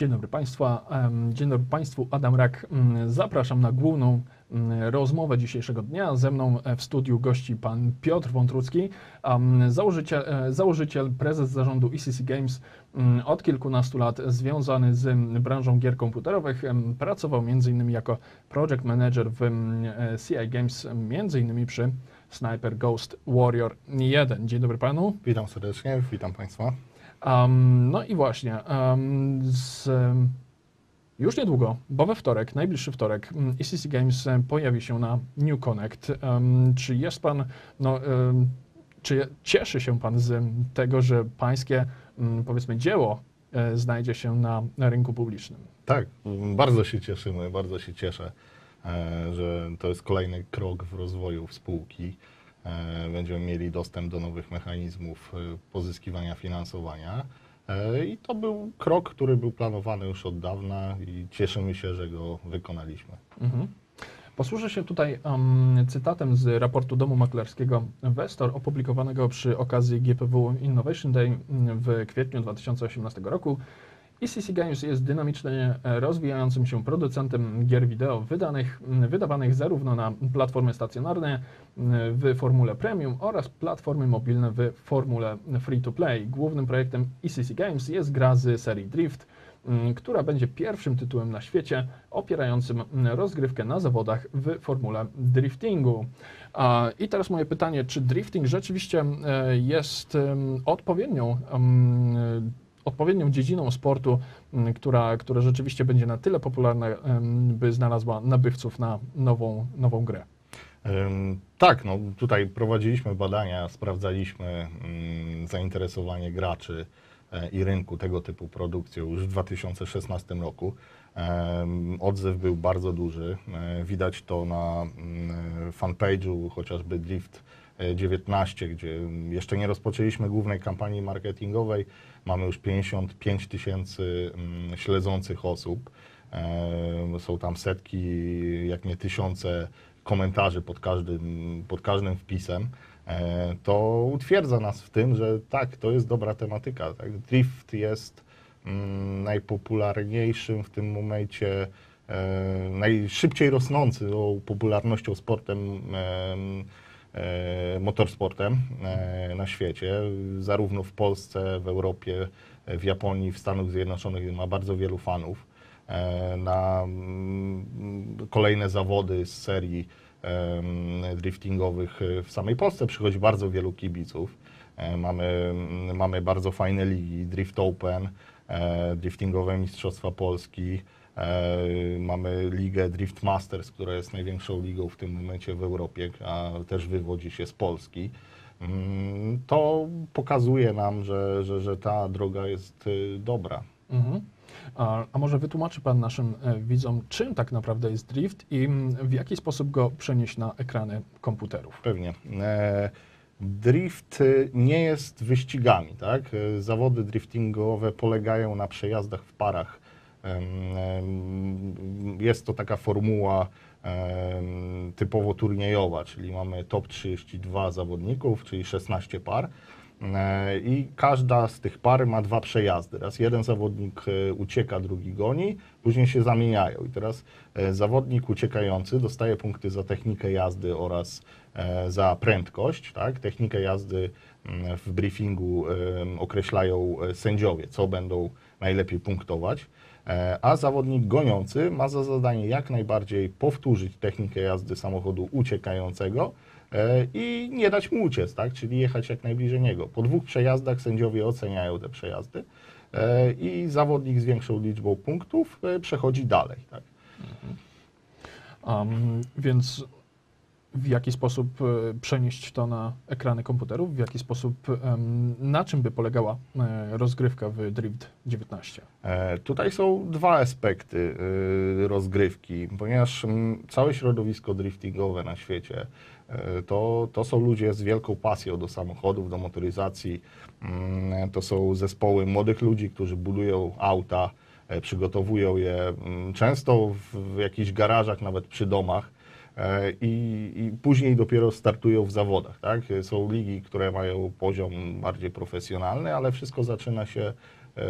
Dzień dobry Państwa. Dzień dobry Państwu. Adam Rak. Mm, Zapraszam na główną mm, rozmowę dzisiejszego dnia. Ze mną e, w studiu gości pan Piotr Wątrucki, em, założyciel, e, założyciel prezes zarządu ECC Games. Mm, Od kilkunastu lat związany z mm, branżą gier komputerowych. Pracował m.in. jako project manager w mm, e, CI Games, m.in. przy Sniper Ghost Warrior 1. Dzień dobry panu. Witam serdecznie, witam Państwa. Um, no i właśnie, um, z, już niedługo, bo we wtorek, najbliższy wtorek, um, ECC Games pojawi się na New Connect. Um, czy jest Pan, no, czy cieszy się Pan z tego, że Pańskie, um, powiedzmy, dzieło e, znajdzie się na, na rynku publicznym? Tak, bardzo się cieszymy, bardzo się cieszę, e, że to jest kolejny krok w rozwoju spółki. E, Będziemy mieli dostęp do nowych mechanizmów e, pozyskiwania finansowania. E, I to był krok, który był planowany już od dawna i cieszymy się, że go wykonaliśmy. Mhm. Posłużę się tutaj um, cytatem z raportu Domu Maklerskiego Investor opublikowanego przy okazji GPW Innovation Day w kwietniu 2018 roku. ECC Games jest dynamicznie rozwijającym się producentem gier wideo wydanych, wydawanych zarówno na platformy stacjonarne w formule premium oraz platformy mobilne w formule free-to-play. Głównym projektem ECC Games jest gra z serii Drift, która będzie pierwszym tytułem na świecie opierającym rozgrywkę na zawodach w formule driftingu. I teraz moje pytanie, czy drifting rzeczywiście e, jest odpowiednią, odpowiednią dziedziną sportu, m, która, która rzeczywiście będzie na tyle popularna, by znalazła nabywców na nową, nową grę? Tak, no tutaj prowadziliśmy badania, sprawdzaliśmy mm, zainteresowanie graczy e, i rynku tego typu produkcją już w 2016 roku. Odzew był bardzo duży. E, Widać to na mm, fanpage'u chociażby Drift 19, gdzie jeszcze nie rozpoczęliśmy głównej kampanii marketingowej. Mamy już 55 tysięcy mm, śledzących osób. E, Są tam setki, jak nie tysiące komentarzy pod każdym, pod każdym wpisem, e, to utwierdza nas w tym, że tak, to jest dobra tematyka. Tak? Drift jest mm, najpopularniejszym w tym momencie, e, najszybciej rosnącą popularnością sportem, em, motorsportem e, na świecie, zarówno w Polsce, w Europie, e, w Japonii, w Stanach Zjednoczonych ma bardzo wielu fanów e, na mm, kolejne zawody z serii driftingowych e, w samej Polsce przychodzi bardzo wielu kibiców. E, Mamy, mm, mamy bardzo fajne ligi, Drift Open, e, driftingowe Mistrzostwa Polski, e, mamy ligę Drift Masters, która jest największą ligą w tym momencie w Europie, a też wywodzi się z Polski. Mm, To pokazuje nam, że, że, że ta droga jest y, dobra. Mhm. A, a może wytłumaczy Pan naszym e, widzom, czym tak naprawdę jest drift i mm, w jaki sposób go przenieść na ekrany komputerów? Pewnie. E, Drift y, nie jest wyścigami, tak? E, Zawody driftingowe polegają na przejazdach w parach. Jest to taka formuła typowo turniejowa, czyli mamy top 32 zawodników, czyli 16 par. E, I każda z tych par ma dwa przejazdy. Raz jeden zawodnik e, ucieka, drugi goni, później się zamieniają. I teraz e, zawodnik uciekający dostaje punkty za technikę jazdy oraz za prędkość. Tak? Technikę jazdy mm, w briefingu określają sędziowie, co będą najlepiej punktować. E, A zawodnik goniący ma za zadanie jak najbardziej powtórzyć technikę jazdy samochodu uciekającego e, i nie dać mu uciec, tak? czyli jechać jak najbliżej niego. Po dwóch przejazdach sędziowie oceniają te przejazdy e, i zawodnik z większą liczbą punktów przechodzi dalej. Tak? Um, więc w jaki sposób e, przenieść to na ekrany komputerów? W jaki sposób, na czym by polegała e, rozgrywka w Drift 19? E, Tutaj są dwa aspekty rozgrywki, ponieważ całe środowisko driftingowe na świecie to, to są ludzie z wielką pasją do samochodów, do motoryzacji. Mm, To są zespoły młodych ludzi, którzy budują auta, przygotowują je często w jakichś garażach, nawet przy domach. E, I, I później dopiero startują w zawodach. Tak? Są ligi, które mają poziom bardziej profesjonalny, ale wszystko zaczyna się e,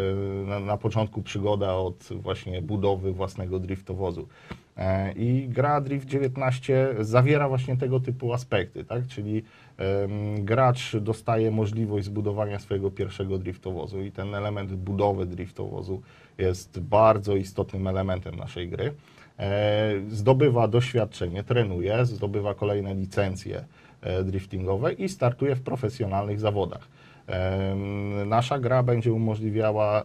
na, na początku przygoda od właśnie budowy własnego driftowozu. E, I gra Drift 19 zawiera właśnie tego typu aspekty, tak? czyli em, gracz dostaje możliwość zbudowania swojego pierwszego driftowozu i ten element budowy driftowozu jest bardzo istotnym elementem naszej gry. E, Zdobywa doświadczenie, trenuje, zdobywa kolejne licencje e, driftingowe i startuje w profesjonalnych zawodach. Em, Nasza gra będzie umożliwiała e,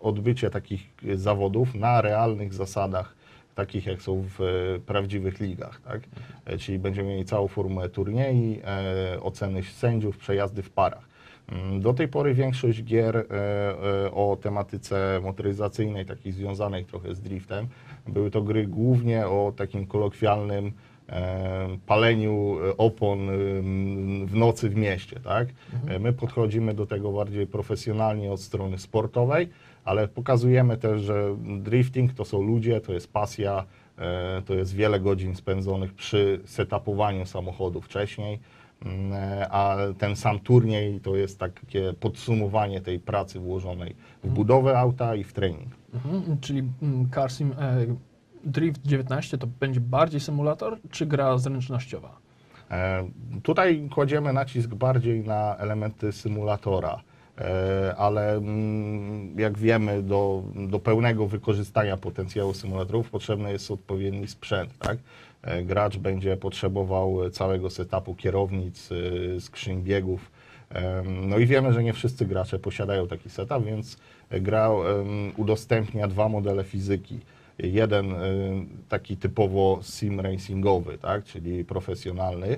odbycie takich zawodów na realnych zasadach, takich jak są w e, prawdziwych ligach. Tak? E, Czyli będziemy mieli całą formułę turniej, e, oceny sędziów, przejazdy w parach. Mm, Do tej pory większość gier e, e, o tematyce motoryzacyjnej, takiej związanej trochę z driftem, były to gry głównie o takim kolokwialnym e, paleniu e, opon em, w nocy w mieście. Tak? E, My podchodzimy do tego bardziej profesjonalnie od strony sportowej, ale pokazujemy też, że drifting to są ludzie, to jest pasja, e, to jest wiele godzin spędzonych przy setupowaniu samochodu wcześniej. Mm, e, A ten sam turniej to jest takie podsumowanie tej pracy włożonej w budowę auta i w trening. Mhm. Czyli mm, Car Sim e, Drift 19 to będzie bardziej symulator, czy gra zręcznościowa? E, Tutaj kładziemy nacisk bardziej na elementy symulatora, ale mm, jak wiemy, do, do pełnego wykorzystania potencjału symulatorów potrzebny jest odpowiedni sprzęt. Tak? E, Gracz będzie potrzebował całego setupu kierownic, y, skrzyń biegów. No i wiemy, że nie wszyscy gracze posiadają taki setup, więc gra udostępnia dwa modele fizyki. Jeden y, taki typowo sim racingowy, tak, czyli profesjonalny,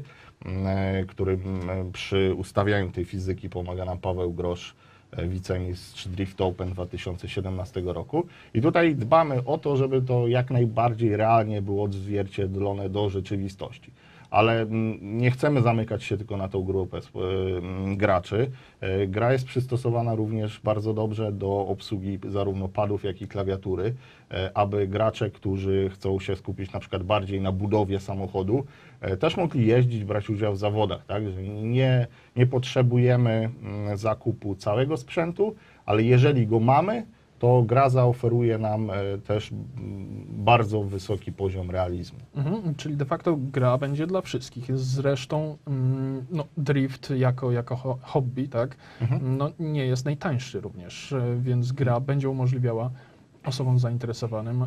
y, którym przy ustawianiu tej fizyki pomaga nam Paweł Grosz, wicemistrz Drift Open 2017 roku. I tutaj dbamy o to, żeby to jak najbardziej realnie było odzwierciedlone do rzeczywistości. Ale nie chcemy zamykać się tylko na tą grupę y, graczy. Y, Gra jest przystosowana również bardzo dobrze do obsługi zarówno padów, jak i klawiatury, y, aby gracze, którzy chcą się skupić na przykład bardziej na budowie samochodu, y, też mogli jeździć, brać udział w zawodach. Tak? Nie, nie potrzebujemy zakupu całego sprzętu, ale jeżeli go mamy, to gra zaoferuje nam e, też bardzo wysoki poziom realizmu. Mhm. Czyli de facto gra będzie dla wszystkich. Zresztą mm, no, drift jako, jako ho- hobby, tak, Mhm. no, nie jest najtańszy również, e, więc gra będzie umożliwiała osobom zainteresowanym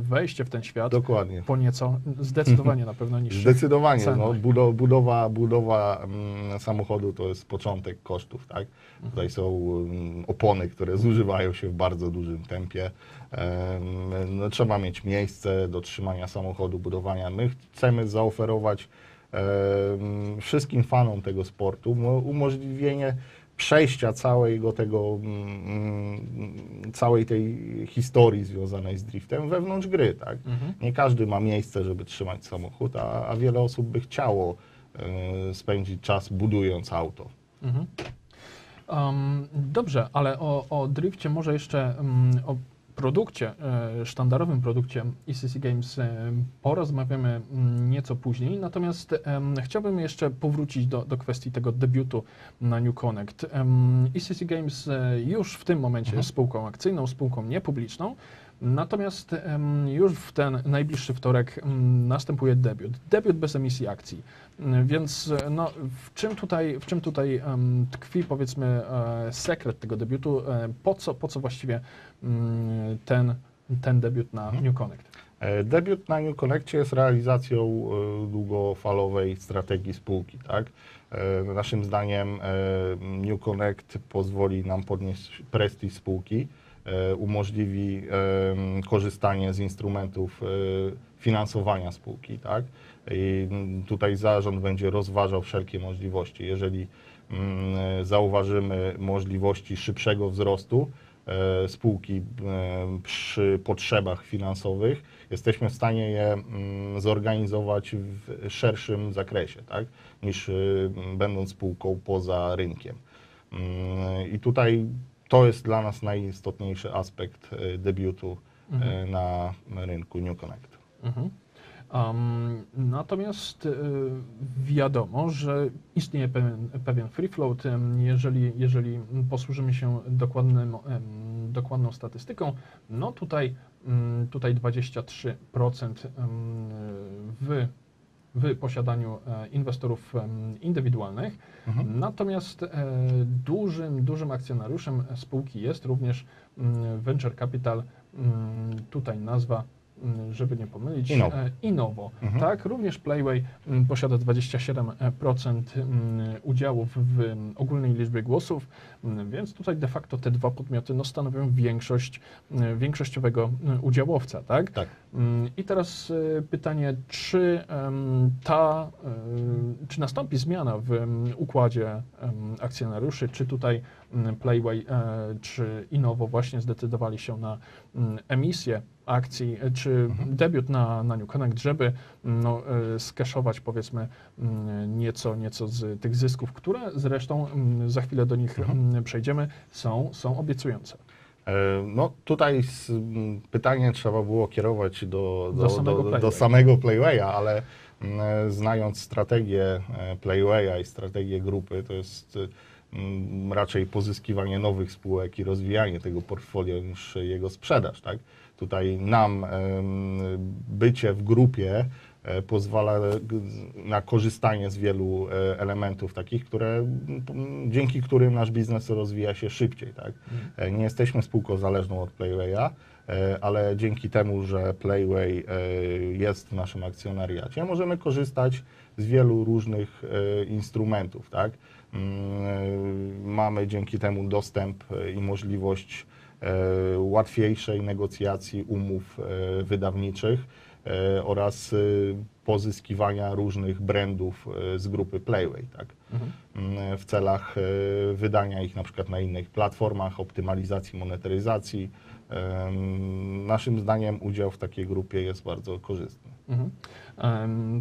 wejście w ten świat Dokładnie. po nieco zdecydowanie na pewno niższych Zdecydowanie. No, budo- budowa budowa mm, samochodu to jest początek kosztów. Tak? Tutaj są mm, opony, które zużywają się w bardzo dużym tempie. Em, No, trzeba mieć miejsce do trzymania samochodu, budowania. My chcemy zaoferować wszystkim fanom tego sportu mo- umożliwienie przejścia całego tego, mm, całej tej historii związanej z driftem wewnątrz gry, tak? Mhm. Nie każdy ma miejsce, żeby trzymać samochód, a, a wiele osób by chciało e, spędzić czas budując auto. Mhm. Um, dobrze, ale o, o drifcie może jeszcze um, o produkcie, e, sztandarowym produkcie ECC Games e, porozmawiamy mm, nieco później. Natomiast chciałbym jeszcze powrócić do, do kwestii tego debiutu na New Connect. ECC Games e, już w tym momencie jest spółką akcyjną, spółką niepubliczną. Natomiast już w ten najbliższy wtorek następuje debiut. Debiut bez emisji akcji. Więc no, w czym tutaj, w czym tutaj tkwi powiedzmy e, sekret tego debiutu? E, po, co, po co właściwie ten, ten debiut na New Connect? E, Debiut na New Connectie jest realizacją długofalowej strategii spółki. Tak? Naszym zdaniem New Connect pozwoli nam podnieść prestiż spółki, umożliwi e, korzystanie z instrumentów e, finansowania spółki. Tak? I mm, tutaj zarząd będzie rozważał wszelkie możliwości. Jeżeli mm, zauważymy możliwości szybszego wzrostu, e, spółki przy potrzebach finansowych, jesteśmy w stanie je mm, zorganizować w szerszym zakresie, tak? niż y, będąc spółką poza rynkiem. I tutaj to jest dla nas najistotniejszy aspekt e, debiutu e, na rynku New Connect. Mhm. Um, natomiast y, wiadomo, że istnieje pewien, pewien free float. Jeżeli, jeżeli posłużymy się dokładnym, dokładną statystyką, no tutaj, mm, tutaj 23% em, w, w posiadaniu e, inwestorów indywidualnych. Mhm. Natomiast e, dużym, dużym akcjonariuszem spółki jest również mm, Venture Capital, mm, tutaj nazwa, żeby nie pomylić, Innovo. e. Mhm. Tak, również Playway mm, posiada 27% mm, udziałów w mm, ogólnej liczbie głosów, mm, więc tutaj de facto te dwa podmioty no, stanowią większość mm, większościowego mm, udziałowca, tak? Tak. Mm, I teraz e, pytanie, czy ta, e, czy nastąpi zmiana w układzie akcjonariuszy, czy tutaj mm, Playway czy Innovo właśnie zdecydowali się na mm, emisję akcji, e, czy Mhm. debiut na, na New Connect, żeby mm, no, e, skeszować powiedzmy mm, nieco, nieco z tych zysków, które zresztą mm, za chwilę do nich Mhm. przejdziemy, są, są obiecujące. E, No tutaj pytanie trzeba było kierować do, Do do, samego do, Playwaya. ale znając strategię e, Playwaya i strategię grupy, to jest m, raczej pozyskiwanie nowych spółek i rozwijanie tego portfolio niż jego sprzedaż. Tak? Tutaj nam bycie w grupie e, pozwala na korzystanie z wielu e, elementów takich, które, dzięki którym nasz biznes rozwija się szybciej. Tak? E, Nie jesteśmy spółką zależną od Playwaya, e, ale dzięki temu, że Playway e, jest w naszym akcjonariacie, możemy korzystać z wielu różnych e, instrumentów. Tak? Mm, e, Mamy dzięki temu dostęp e, i możliwość e, łatwiejszej negocjacji umów e, wydawniczych e, oraz e, pozyskiwania różnych brandów e, z grupy Playway. Tak? Mhm. mm, w celach e, wydania ich na przykład na innych platformach, optymalizacji, monetaryzacji. Naszym zdaniem udział w takiej grupie jest bardzo korzystny. Mhm.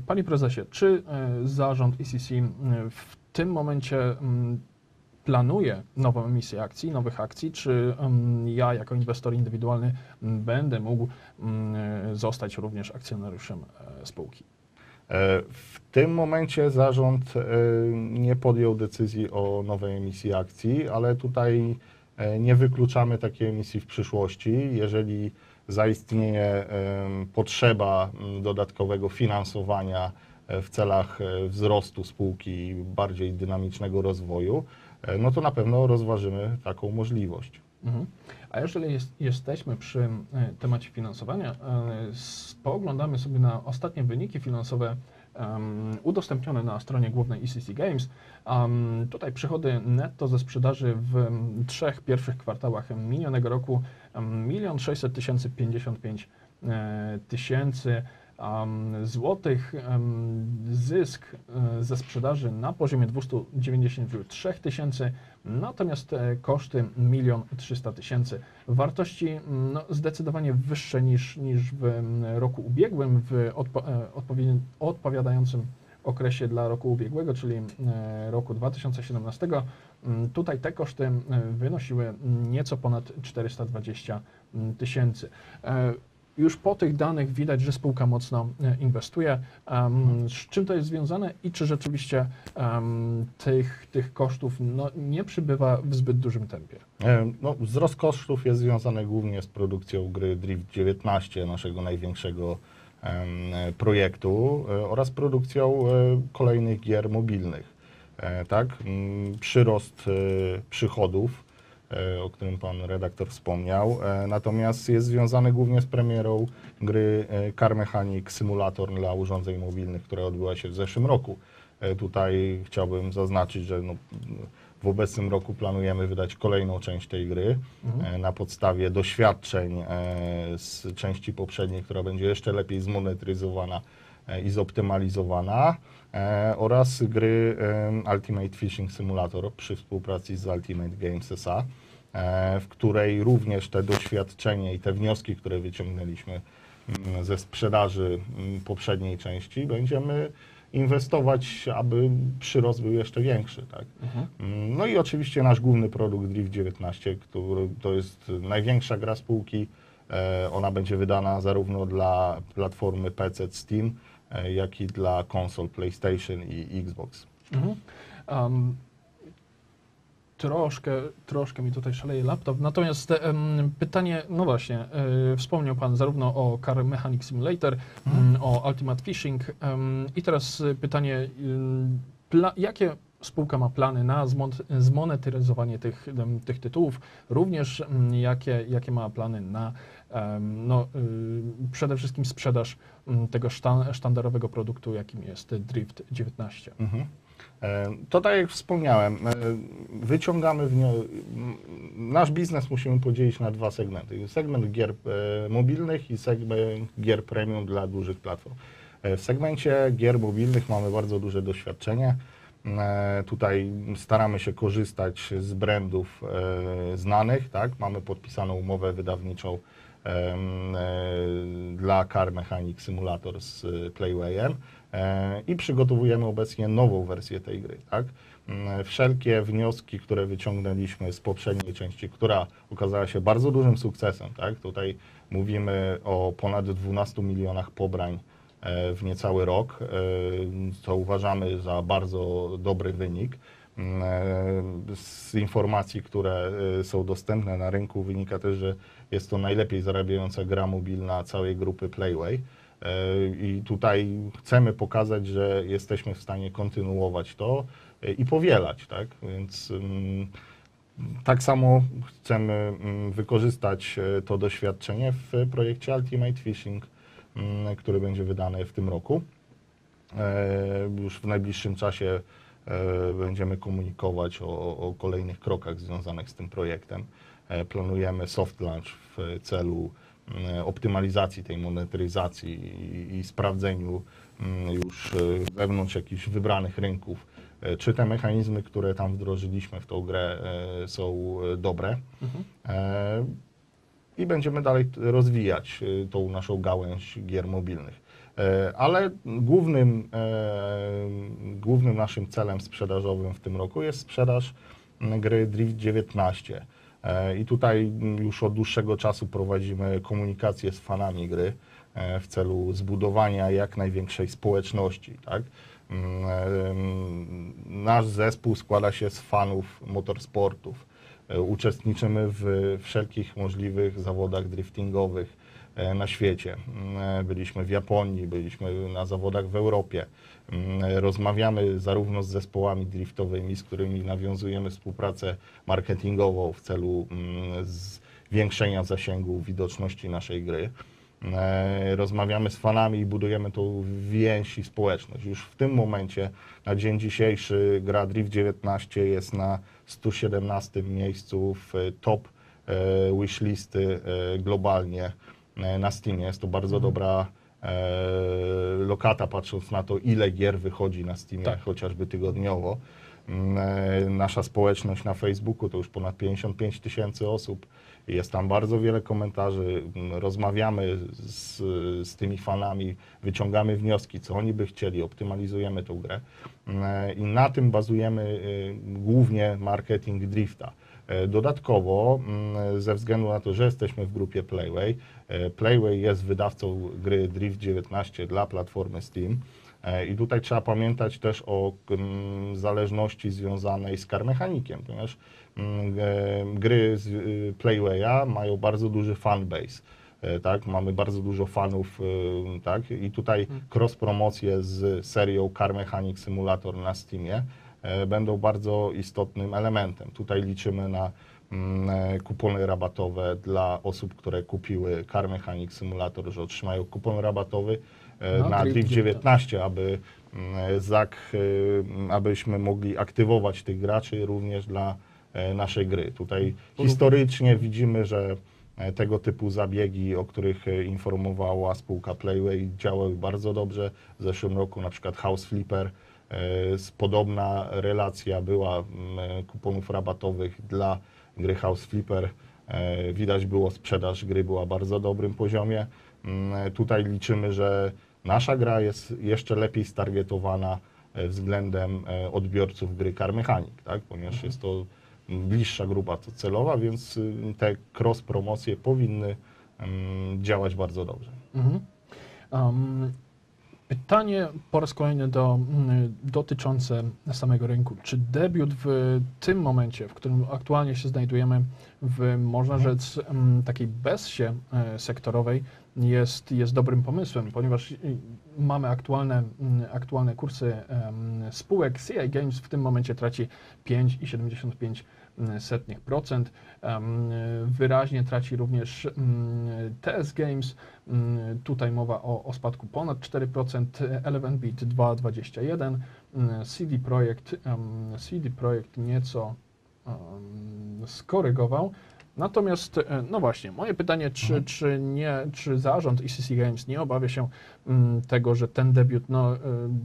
Panie prezesie, czy e, zarząd ECC m, w tym momencie planuje nową emisję akcji, nowych akcji, czy ja jako inwestor indywidualny będę mógł e, zostać również akcjonariuszem e, spółki? W tym momencie zarząd nie podjął decyzji o nowej emisji akcji, ale tutaj nie wykluczamy takiej emisji w przyszłości. Jeżeli zaistnieje potrzeba dodatkowego finansowania e, w celach e, wzrostu spółki i bardziej dynamicznego rozwoju, e, no to na pewno rozważymy taką możliwość. Mhm. A jeżeli jest, jesteśmy przy e, temacie finansowania, e, spoglądamy sobie na ostatnie wyniki finansowe em, udostępnione na stronie głównej ECC Games. Tutaj przychody netto ze sprzedaży w trzech pierwszych kwartałach minionego roku 1 600 tysięcy 55 e, tysięcy em, złotych. Zysk e, ze sprzedaży na poziomie 293 tysięcy, natomiast e, koszty 1 300 tysięcy. Wartości no, zdecydowanie wyższe niż, niż w roku ubiegłym, w odpo, e, odpowiadającym okresie dla roku ubiegłego, czyli roku 2017. Mm, Tutaj te koszty wynosiły nieco ponad 420 tysięcy. Już po tych danych widać, że spółka mocno e, inwestuje. Em, Z czym to jest związane i czy rzeczywiście em, tych, tych kosztów no, nie przybywa w zbyt dużym tempie? E, No, wzrost kosztów jest związany głównie z produkcją gry Drift 19, naszego największego projektu e, oraz produkcją kolejnych gier mobilnych. Tak? Przyrost przychodów, o którym pan redaktor wspomniał, e, natomiast jest związany głównie z premierą gry e, Car Mechanic Simulator dla urządzeń mobilnych, która odbyła się w zeszłym roku. E, Tutaj chciałbym zaznaczyć, że no, w obecnym roku planujemy wydać kolejną część tej gry Mhm. e, na podstawie doświadczeń e, z części poprzedniej, która będzie jeszcze lepiej zmonetyzowana e, i zoptymalizowana e, oraz gry e, Ultimate Fishing Simulator przy współpracy z Ultimate Games SA, e, w której również te doświadczenie i te wnioski, które wyciągnęliśmy mm, ze sprzedaży mm, poprzedniej części, będziemy inwestować, aby przyrost był jeszcze większy. Tak? Mhm. Mm, No i oczywiście nasz główny produkt Drift 19, który to jest największa gra spółki, Ona będzie wydana zarówno dla platformy PC Steam, jak i dla konsol PlayStation i Xbox. Mhm. Um, troszkę, troszkę mi tutaj szaleje laptop. Natomiast em, pytanie, no właśnie, e, wspomniał Pan zarówno o Car Mechanic Simulator, mm, o Ultimate Fishing i teraz e, pytanie, pla, jakie spółka ma plany na zmon- zmonetyzowanie tych, tych tytułów, również mm, jakie, jakie ma plany na no, y, przede wszystkim sprzedaż mm, tego sztan- sztandarowego produktu, jakim jest Drift 19. Mhm. E, To tak jak wspomniałem, e, wyciągamy wnio... m, nasz biznes musimy podzielić na dwa segmenty. Segment gier e, mobilnych i segment gier premium dla dużych platform. W segmencie gier mobilnych mamy bardzo duże doświadczenie. E, Tutaj staramy się korzystać z brandów e, znanych, tak? Mamy podpisaną umowę wydawniczą e, dla Car Mechanic Simulator z Playwayem i przygotowujemy obecnie nową wersję tej gry. Tak? Mm, Wszelkie wnioski, które wyciągnęliśmy z poprzedniej części, która okazała się bardzo dużym sukcesem, tak? tutaj mówimy o ponad 12 milionach pobrań w niecały rok, e, co uważamy za bardzo dobry wynik. Mm, e, Z informacji, które e, są dostępne na rynku, wynika też, że jest to najlepiej zarabiająca gra mobilna całej grupy Playway. E, I tutaj chcemy pokazać, że jesteśmy w stanie kontynuować to e, i powielać, tak? Więc mm, tak samo chcemy mm, wykorzystać e, to doświadczenie w projekcie Ultimate Fishing, który będzie wydany w tym roku. E, Już w najbliższym czasie e, będziemy komunikować o, o kolejnych krokach związanych z tym projektem. E, Planujemy soft launch w celu mm, optymalizacji tej monetyzacji i, i sprawdzeniu mm, już wewnątrz jakichś wybranych rynków, czy te mechanizmy, które tam wdrożyliśmy w tą grę są dobre. Mhm. I będziemy dalej rozwijać e, tą naszą gałęź gier mobilnych. E, Ale głównym, e, głównym naszym celem sprzedażowym w tym roku jest sprzedaż gry Drift 19. E, I tutaj już od dłuższego czasu prowadzimy komunikację z fanami gry w celu zbudowania jak największej społeczności. Tak? Nasz zespół składa się z fanów motorsportów. E, Uczestniczymy w wszelkich możliwych zawodach driftingowych e, na świecie. Mm, e, Byliśmy w Japonii, byliśmy na zawodach w Europie. Mm, Rozmawiamy zarówno z zespołami driftowymi, z którymi nawiązujemy współpracę marketingową w celu mm, zwiększenia zasięgu widoczności naszej gry. Rozmawiamy z fanami i budujemy tą więź i społeczność. Już w tym momencie, na dzień dzisiejszy, gra Drift 19 jest na 117 miejscu w e, top e, wishlisty e, globalnie na Steamie. Jest to bardzo dobra e, lokata, patrząc na to, ile gier wychodzi na Steamie, Tak. chociażby tygodniowo. Mm, Nasza społeczność na Facebooku to już ponad 55 tysięcy osób. Jest tam bardzo wiele komentarzy, mm, rozmawiamy z, z tymi fanami, wyciągamy wnioski, co oni by chcieli, optymalizujemy tą grę Mm, i na tym bazujemy y, głównie marketing drifta. E, Dodatkowo, mm, ze względu na to, że jesteśmy w grupie Playway, e, Playway jest wydawcą gry Drift 19 dla platformy Steam. E, I tutaj trzeba pamiętać też o zależności związanej z karmechanikiem, ponieważ gry z y, Playwaya mają bardzo duży fanbase. E, Tak, mamy bardzo dużo fanów, y, tak, i tutaj cross-promocje z serią Car Mechanic Simulator na Steamie e, będą bardzo istotnym elementem. Tutaj liczymy na mm, e, kupony rabatowe dla osób, które kupiły Car Mechanic Simulator, że otrzymają kupon rabatowy e, Na Drift Drift 19, aby mm, ZAK, y, abyśmy mogli aktywować tych graczy również dla e, naszej gry. Tutaj historycznie widzimy, że e, tego typu zabiegi, o których e, informowała spółka Playway, działały bardzo dobrze. W zeszłym roku na przykład House Flipper, e, podobna relacja była e, kuponów rabatowych dla gry House Flipper. E, Widać było, sprzedaż gry była bardzo dobrym poziomie. Tutaj liczymy, że nasza gra jest jeszcze lepiej stargetowana e, względem e, odbiorców gry Car Mechanic, tak? ponieważ jest to bliższa grupa celowa, więc y, te cross-promocje powinny mm, działać bardzo dobrze. Mhm. Um, pytanie po raz kolejny do, mm, dotyczące samego rynku. Czy debiut w tym momencie, w którym aktualnie się znajdujemy, w można rzec mm, takiej bezsie e, sektorowej, jest, jest dobrym pomysłem, ponieważ y, mamy aktualne, mm, aktualne kursy spółek. CI Games w tym momencie traci 5,75%. Em, Wyraźnie traci również mm, TS Games. Mm, Tutaj mowa o, o spadku ponad 4%, Eleven Beat 2,21%, mm, CD Projekt, CD Projekt nieco skorygował. Natomiast, e, no właśnie, moje pytanie, czy, Mhm. czy, nie, czy zarząd ECC Games nie obawia się mm, tego, że ten debiut no, em,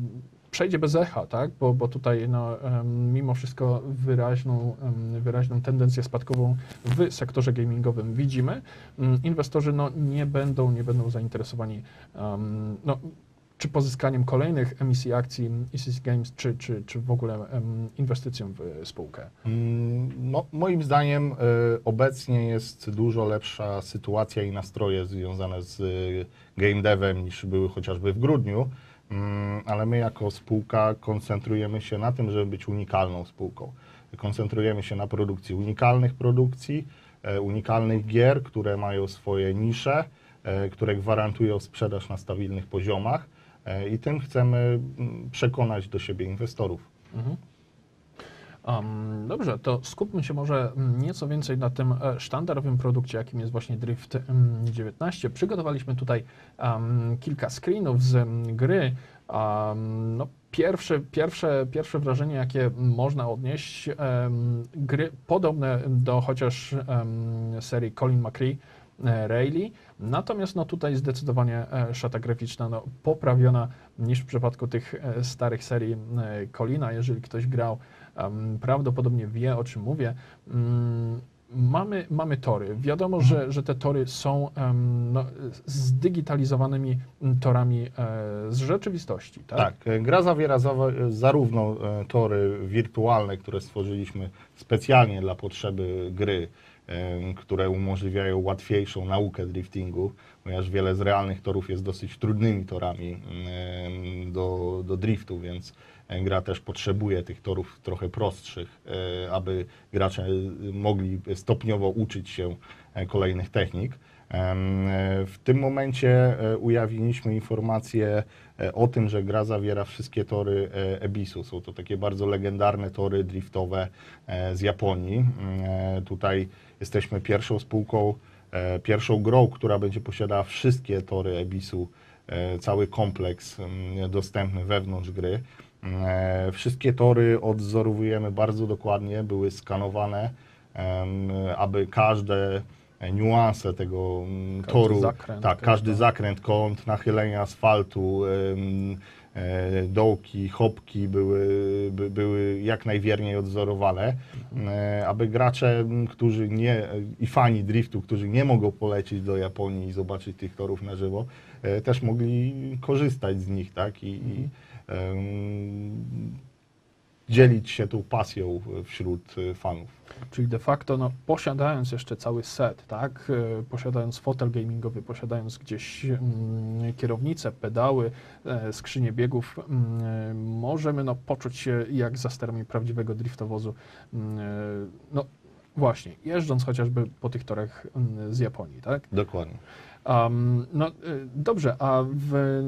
przejdzie bez echa, tak? Bo, bo tutaj no, em, mimo wszystko wyraźną, wyraźną tendencję spadkową w sektorze gamingowym widzimy. Mm, Inwestorzy no, nie, będą, nie będą zainteresowani no, czy pozyskaniem kolejnych emisji akcji ECC Games, czy, czy, czy w ogóle inwestycją w spółkę. Mm, No, moim zdaniem y, obecnie jest dużo lepsza sytuacja i nastroje związane z game devem niż były chociażby w grudniu, Mm, ale my jako spółka koncentrujemy się na tym, żeby być unikalną spółką. Koncentrujemy się na produkcji unikalnych produkcji, e, unikalnych gier, które mają swoje nisze, e, które gwarantują sprzedaż na stabilnych poziomach e, i tym chcemy mm, przekonać do siebie inwestorów. Mhm. Um, dobrze, to skupmy się może mm, nieco więcej na tym e, sztandarowym produkcie, jakim jest właśnie Drift mm, 19. Przygotowaliśmy tutaj um, kilka screenów z mm, gry. Um, no, pierwsze, pierwsze, pierwsze wrażenie, jakie można odnieść, gry podobne do chociaż serii Colin McRae, e, Rayleigh. Natomiast no, tutaj zdecydowanie e, szata graficzna no, poprawiona niż w przypadku tych e, starych serii e, Colina. Jeżeli ktoś grał, prawdopodobnie wie o czym mówię. Mm, Mamy, mamy tory. Wiadomo, że, że te tory są no, zdigitalizowanymi torami e, z rzeczywistości. Tak? Tak, e, gra zawiera zarówno e, tory wirtualne, które stworzyliśmy specjalnie dla potrzeby gry, e, które umożliwiają łatwiejszą naukę driftingu, ponieważ wiele z realnych torów jest dosyć trudnymi torami e, do, do driftu, więc e, gra też potrzebuje tych torów trochę prostszych, e, aby gracze mogli stopniowo uczyć się e, kolejnych technik. E, W tym momencie e, ujawniliśmy informację e, o tym, że gra zawiera wszystkie tory e, Ebisu. Są to takie bardzo legendarne tory driftowe e, z Japonii. E, Tutaj jesteśmy pierwszą spółką, e, pierwszą grą, która będzie posiadała wszystkie tory Ebisu, e, cały kompleks mm, dostępny wewnątrz gry. E, Wszystkie tory odzorowujemy bardzo dokładnie, były skanowane, aby każde niuanse tego mm, Każdy toru, zakręt, tak, każdy zakręt, kąt, nachylenie asfaltu, dołki, chopki były, by, były jak najwierniej odzorowane, e, aby gracze, którzy nie, i fani driftu, którzy nie mogą polecieć do Japonii i zobaczyć tych torów na żywo, e, też mogli korzystać z nich, tak, i, i em, dzielić się tą pasją wśród e, fanów. Czyli de facto no, posiadając jeszcze cały set, tak, e, posiadając fotel gamingowy, posiadając gdzieś mm, kierownicę, pedały, e, skrzynię biegów, mm, e, możemy no, poczuć się jak za sterami prawdziwego driftowozu. Mm, e, no właśnie, jeżdżąc chociażby po tych torach z Japonii, tak? Dokładnie. Um, no dobrze, a w,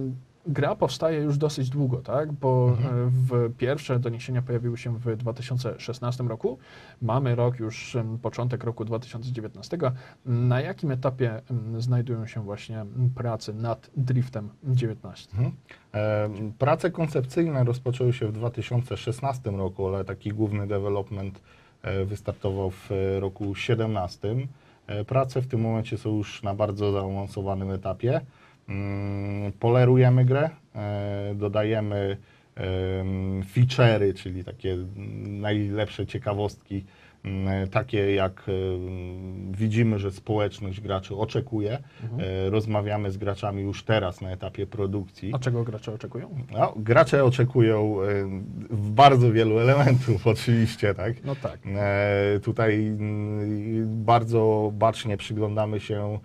gra powstaje już dosyć długo, tak? Bo Mhm. y, w pierwsze doniesienia pojawiły się w 2016 roku. Mamy rok już, początek roku 2019. Na jakim etapie znajdują się właśnie prace nad Driftem 19? Mhm. E, Prace koncepcyjne rozpoczęły się w 2016 roku, ale taki główny development e, wystartował w e, roku 2017. E, Prace w tym momencie są już na bardzo zaawansowanym etapie. Mm, Polerujemy grę, e, dodajemy em, feature'y, czyli takie najlepsze ciekawostki, mm, takie jak widzimy, że społeczność graczy oczekuje. Mhm. E, Rozmawiamy z graczami już teraz na etapie produkcji. A czego gracze oczekują? No, gracze oczekują w bardzo wielu elementów oczywiście, tak? No tak. E, Tutaj mm, bardzo bacznie przyglądamy się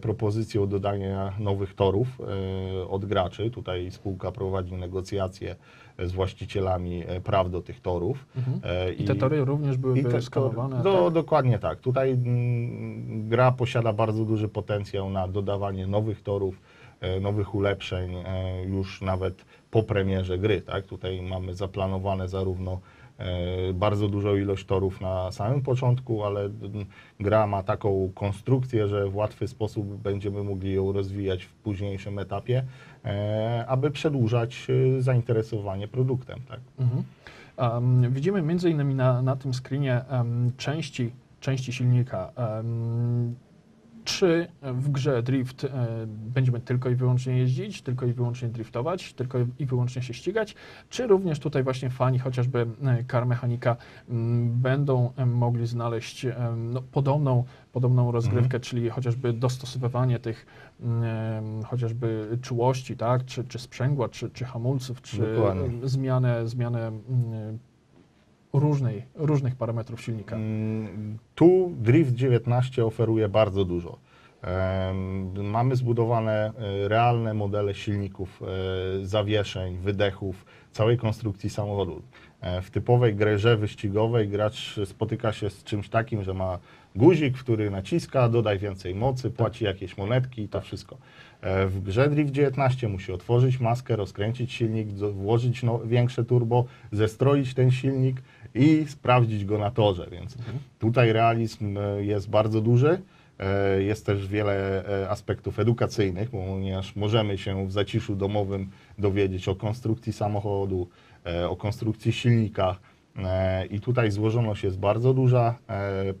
propozycją dodania nowych torów e, od graczy. Tutaj spółka prowadzi negocjacje z właścicielami e, praw do tych torów. Mhm. E, I te tory również byłyby i te- skanowane. Do, tak? Dokładnie tak. Tutaj mm, gra posiada bardzo duży potencjał na dodawanie nowych torów, e, nowych ulepszeń e, już nawet po premierze gry. Tak? Tutaj mamy zaplanowane zarówno e, bardzo dużą ilość torów na samym początku, ale gra ma taką konstrukcję, że w łatwy sposób będziemy mogli ją rozwijać w późniejszym etapie, e, aby przedłużać e, zainteresowanie produktem. Tak? Mhm. Um, widzimy między innymi na, na tym screenie em, części, części silnika. Em, czy w grze Drift e, będziemy tylko i wyłącznie jeździć, tylko i wyłącznie driftować, tylko i wyłącznie się ścigać, czy również tutaj właśnie fani chociażby e, car mechanika będą em, mogli znaleźć no, podobną, podobną rozgrywkę, czyli chociażby dostosowywanie tych chociażby czułości, tak, czy, czy sprzęgła, czy, czy hamulców, czy Dokładnie. zmianę, zmianę różnej, różnych parametrów silnika. Mm, Tu Drift 19 oferuje bardzo dużo. Mamy zbudowane e, realne modele silników, e, zawieszeń, wydechów, całej konstrukcji samochodu. E, W typowej grze wyścigowej gracz spotyka się z czymś takim, że ma guzik, który naciska, dodaj więcej mocy, płaci jakieś monetki i to wszystko. W grze Drift 19 musi otworzyć maskę, rozkręcić silnik, włożyć no, większe turbo, zestroić ten silnik i sprawdzić go na torze, więc tutaj realizm e, jest bardzo duży. E, Jest też wiele e, aspektów edukacyjnych, ponieważ możemy się w zaciszu domowym dowiedzieć o konstrukcji samochodu, o konstrukcji silnika. I tutaj złożoność jest bardzo duża.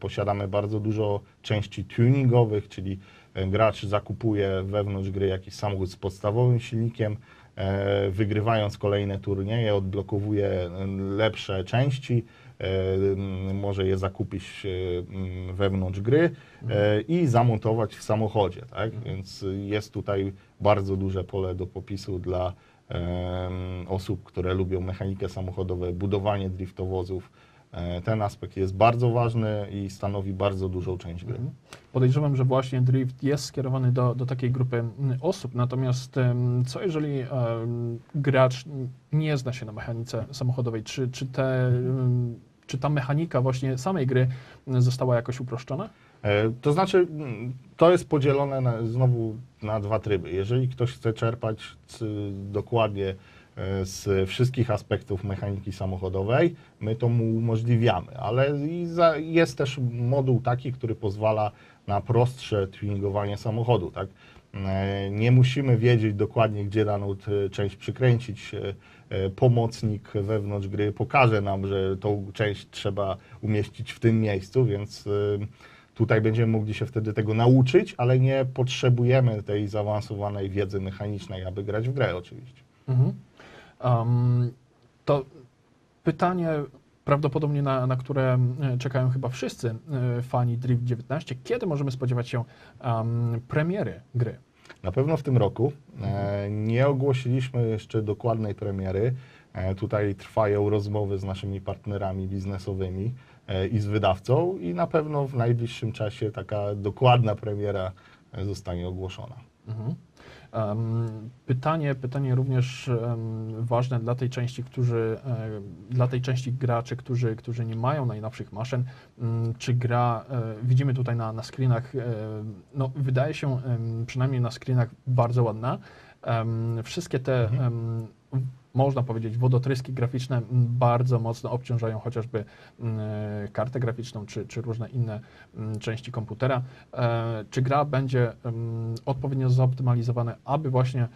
Posiadamy bardzo dużo części tuningowych, czyli gracz zakupuje wewnątrz gry jakiś samochód z podstawowym silnikiem, wygrywając kolejne turnieje, odblokowuje e, lepsze części, e, może je zakupić e, wewnątrz gry e, i zamontować w samochodzie. Tak? Więc jest tutaj bardzo duże pole do popisu dla osób, które lubią mechanikę samochodową, budowanie driftowozów. E, Ten aspekt jest bardzo ważny i stanowi bardzo dużą część gry. Podejrzewam, że właśnie drift jest skierowany do, do takiej grupy osób, natomiast co jeżeli gracz nie zna się na mechanice samochodowej? Czy, czy, te, em, czy ta mechanika właśnie samej gry została jakoś uproszczona? E, To znaczy, to jest podzielone na, znowu na dwa tryby. Jeżeli ktoś chce czerpać dokładnie z wszystkich aspektów mechaniki samochodowej, my to mu umożliwiamy, ale jest też moduł taki, który pozwala na prostsze tuningowanie samochodu. Tak? E, Nie musimy wiedzieć dokładnie, gdzie daną t- część przykręcić. E, e, Pomocnik wewnątrz gry pokaże nam, że tą część trzeba umieścić w tym miejscu, więc e, Tutaj będziemy mogli się wtedy tego nauczyć, ale nie potrzebujemy tej zaawansowanej wiedzy mechanicznej, aby grać w grę oczywiście. Mhm. To pytanie prawdopodobnie na, na które czekają chyba wszyscy e, fani Drift 19. Kiedy możemy spodziewać się em, premiery gry? Na pewno w tym roku e, nie ogłosiliśmy jeszcze dokładnej premiery. E, tutaj trwają rozmowy z naszymi partnerami biznesowymi i z wydawcą i na pewno w najbliższym czasie taka dokładna premiera zostanie ogłoszona. Mhm. Pytanie, pytanie również ważne dla tej części, którzy, e, dla tej części graczy, którzy, którzy nie mają najnowszych maszyn. Mm, Czy gra, e, widzimy tutaj na, na screenach, e, no wydaje się przynajmniej na screenach bardzo ładna. Wszystkie te, em, można powiedzieć, wodotryski graficzne bardzo mocno obciążają chociażby m, e, kartę graficzną czy, czy różne inne m, części komputera. E, Czy gra będzie em, odpowiednio zoptymalizowana, aby właśnie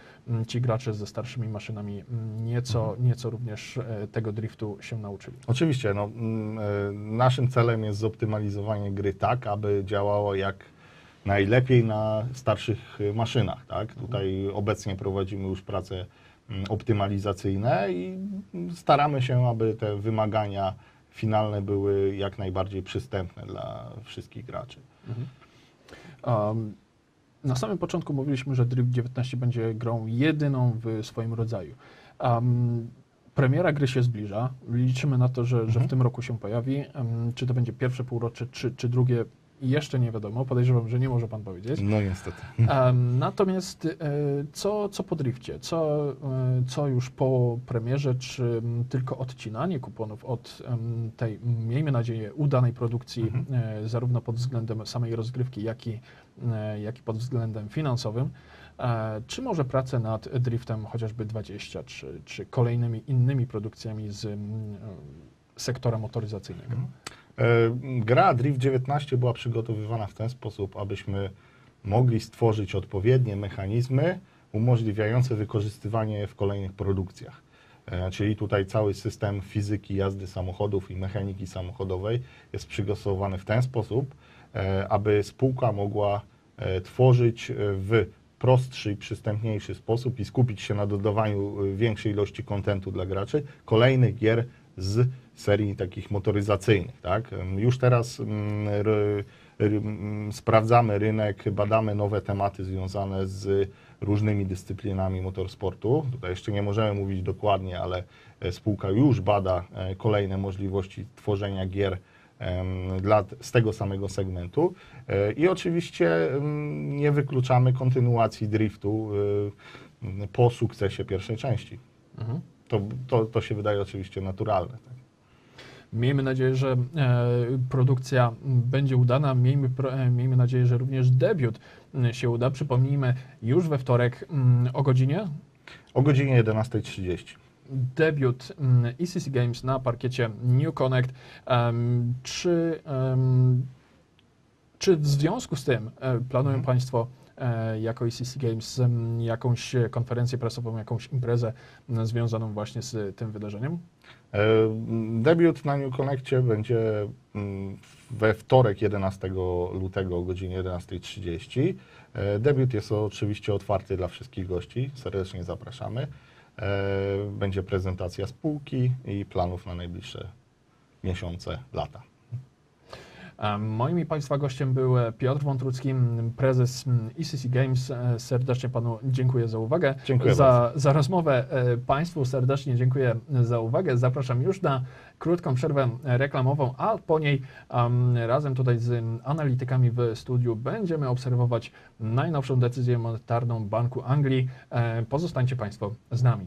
ci gracze ze starszymi maszynami nieco, nieco również e, tego driftu się nauczyli? Oczywiście, no, mm, e, naszym celem jest zoptymalizowanie gry tak, aby działało jak najlepiej na starszych maszynach. Tak? Tutaj obecnie prowadzimy już prace mm, optymalizacyjne i mm, staramy się, aby te wymagania finalne były jak najbardziej przystępne dla wszystkich graczy. Um, na samym początku mówiliśmy, że Drift 19 będzie grą jedyną w swoim rodzaju. Um, premiera gry się zbliża. Liczymy na to, że, że w Mhm. tym roku się pojawi. Um, czy to będzie pierwsze półrocze, czy, czy drugie, jeszcze nie wiadomo. Podejrzewam, że nie może Pan powiedzieć. No niestety. Natomiast e, co, co po drifcie? Co, e, co już po premierze? Czy tylko odcinanie kuponów od tej, miejmy nadzieję, udanej produkcji, Mhm. e, zarówno pod względem samej rozgrywki, jak i, jak i pod względem finansowym? Czy może pracę nad driftem chociażby 20, czy, czy kolejnymi innymi produkcjami z sektora motoryzacyjnego? E, Gra Drift 19 była przygotowywana w ten sposób, abyśmy mogli stworzyć odpowiednie mechanizmy umożliwiające wykorzystywanie w kolejnych produkcjach. E, Czyli tutaj cały system fizyki jazdy samochodów i mechaniki samochodowej jest przygotowany w ten sposób, e, aby spółka mogła e, tworzyć e, w prostszy i przystępniejszy sposób i skupić się na dodawaniu e, większej ilości kontentu dla graczy, kolejnych gier z serii takich motoryzacyjnych. Tak? Już teraz mm, mm, sprawdzamy rynek, badamy nowe tematy związane z różnymi dyscyplinami motorsportu. Tutaj jeszcze nie możemy mówić dokładnie, ale e, spółka już bada e, kolejne możliwości tworzenia gier dla, z tego samego segmentu. E, I oczywiście em, nie wykluczamy kontynuacji driftu po sukcesie pierwszej części. Mhm. To, to, to się wydaje oczywiście naturalne. Tak? Miejmy nadzieję, że e, produkcja będzie udana. Miejmy, e, miejmy nadzieję, że również debiut m, się uda. Przypomnijmy, już we wtorek m, o godzinie O godzinie 11.30. debiut m, ECC Games na parkiecie New Connect. Em, czy, em, czy w związku z tym e, planują Mhm. Państwo e, jako ECC Games jakąś konferencję prasową, jakąś imprezę m, związaną właśnie z tym wydarzeniem? E, Debiut na New Connectie będzie mm, we wtorek 11 lutego o godzinie 11.30. E, Debiut jest oczywiście otwarty dla wszystkich gości. Serdecznie zapraszamy. E, Będzie prezentacja spółki i planów na najbliższe miesiące, lata. Moim i Państwa gościem był e, Piotr Wątrucki, prezes ECC Games. E, Serdecznie Panu dziękuję za uwagę. Dziękuję za, za rozmowę e, Państwu serdecznie dziękuję za uwagę. Zapraszam już na krótką przerwę reklamową, a po niej em, razem tutaj z analitykami w studiu będziemy obserwować najnowszą decyzję monetarną Banku Anglii. Pozostańcie Państwo z nami.